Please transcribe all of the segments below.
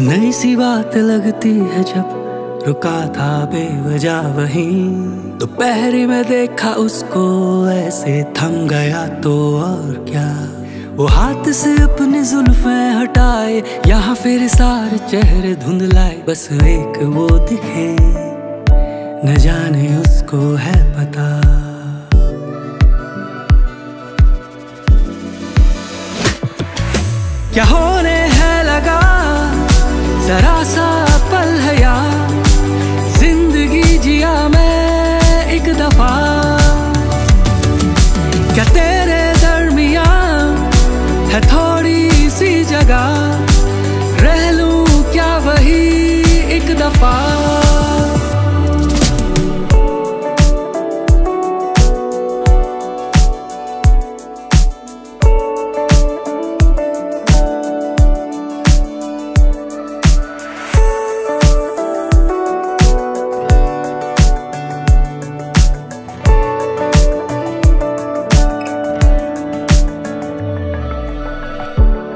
नई सी बात लगती है जब रुका था बेवजह वहीं। दोपहरी में देखा उसको ऐसे थम गया तो और क्या। वो हाथ से अपनी जुल्फे हटाए, यहाँ फिर सारे चेहरे धुंधलाए, बस एक वो दिखे। न जाने उसको है पता। क्या होने जरा सा पल है या ज़िंदगी जिया मैं एक दफ़ा। क्या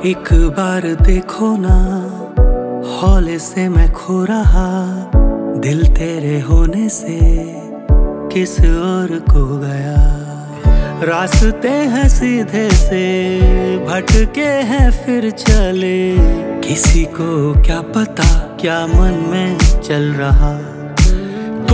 एक बार देखो ना, हौले से मैं खो रहा। दिल तेरे होने से किस और को गया? रास्ते हैं सीधे से, भटके हैं फिर चले। किसी को क्या पता, क्या मन में चल रहा।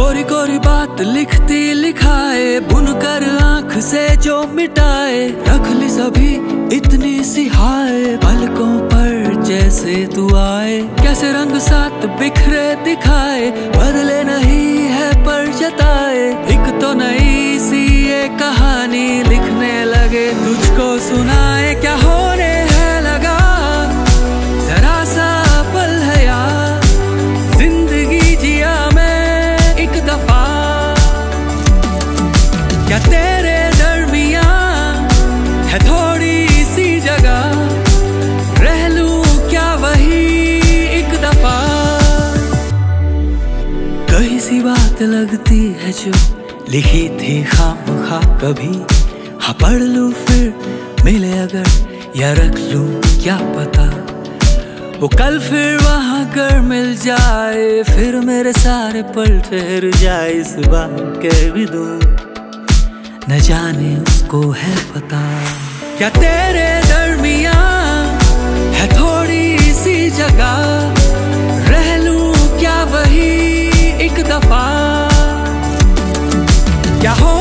कोरी गोरी बात लिखती लिखाए, बुन कर आँख से जो मिटाए, रख ली सभी इतनी सी हाय, पलकों पर जैसे तू आए। कैसे रंग साथ बिखरे दिखाए, बदले नहीं है पर जताए। एक तो नई सी ये कहानी लगती है जो लिखी थी खाम खा कभी। हाँ पढ़ लू फिर मिले अगर, या रख लू, क्या पता। वो कल फिर वहाँ कर मिल जाए, फिर मेरे सारे पल ठहर जाए, इस बात कह भी दो। न जाने उसको है पता। क्या तेरे दरमिया है थोड़ी सी जगह? रह लू क्या वही एक दफ़ा? 야